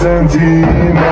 Constantina.